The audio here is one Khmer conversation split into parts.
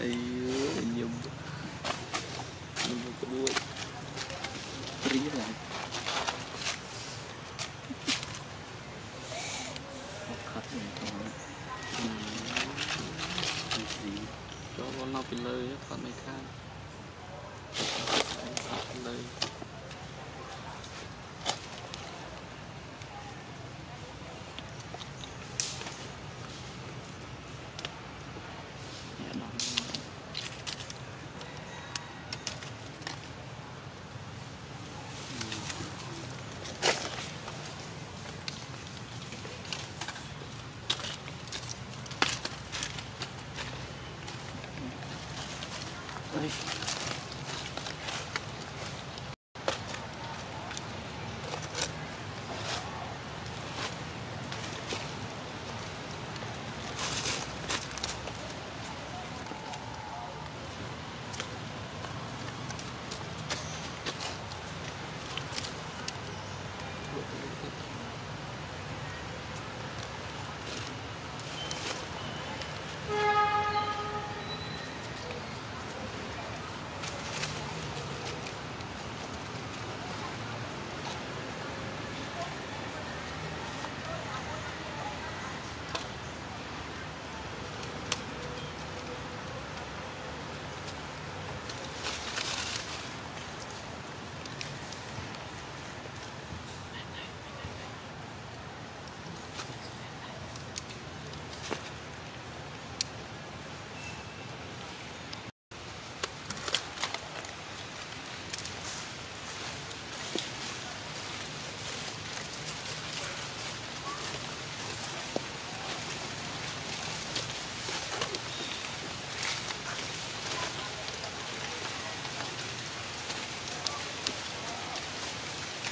អីញឹមញឹមក្ដួចព្រីហ្នឹងខាត់ហ្នឹងចូលមកពីលើខាត់មិនខាត់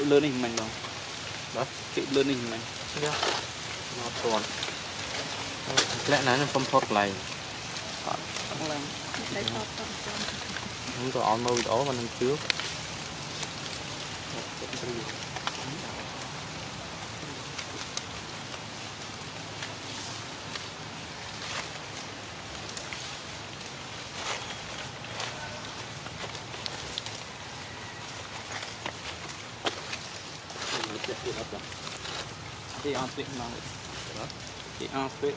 Chịu lớn hình mình không? Đó, chịu lớn hình mình យកមកតន់លក្ខណៈនឹងខ្ញុំថតកន្លែង Không làm តែថតតន់ចាំខ្ញុំក៏អត់មើលវីដេអូមិននឹងជឿ là-dedans. Et ensuite, on. Et.